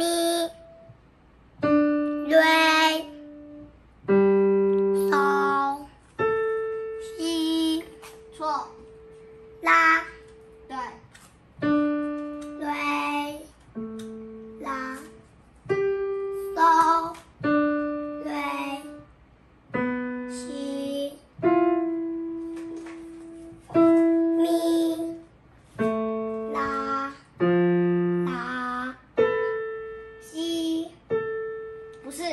咪。瑞嗦西错。不是